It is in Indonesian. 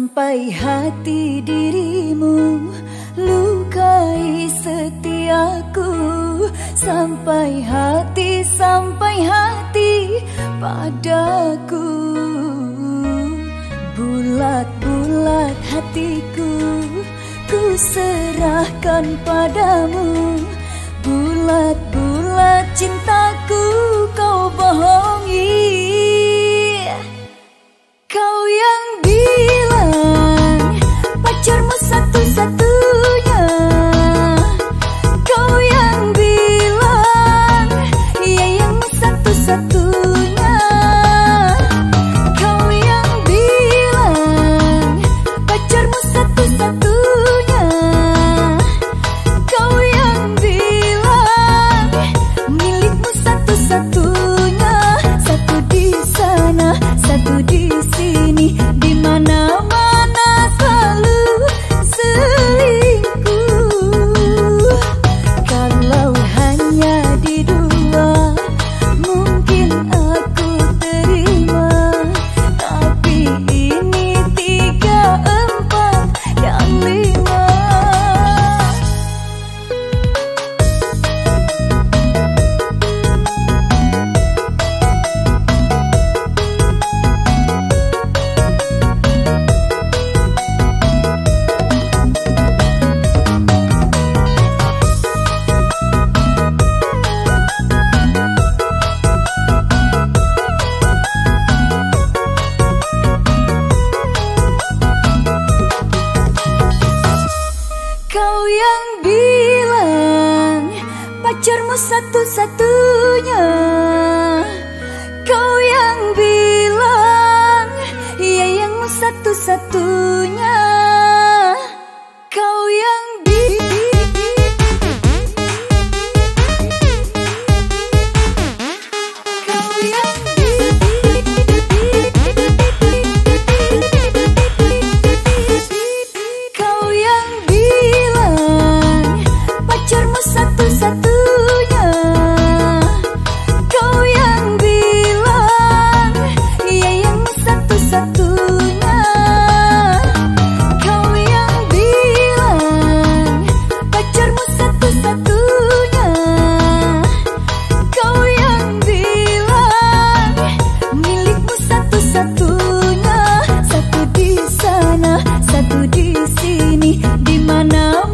Sampai hati dirimu. Lukai setiaku. Sampai hati, sampai hati padaku. Bulat-bulat hatiku ku serahkan padamu. Bulat-bulat cintaku kau bohongi Kau yang bilang pacarmu satu-satunya. Kau yang bilang yayangmu satu-satunya I know.